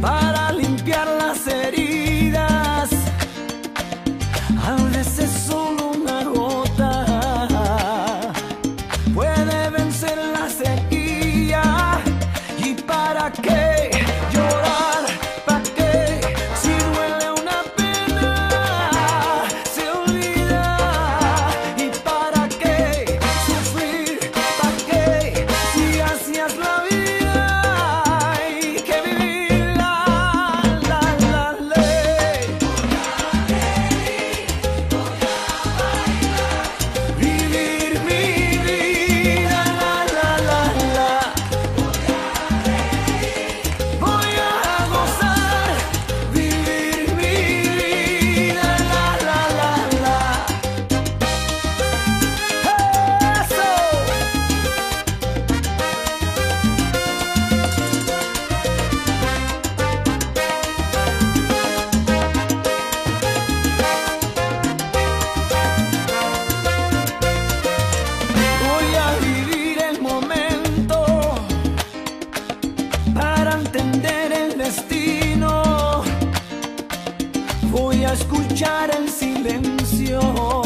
para limpiar las heridas. A veces solo una gota puede vencer la sequía. ¿Y para qué? Voy a escuchar en silencio.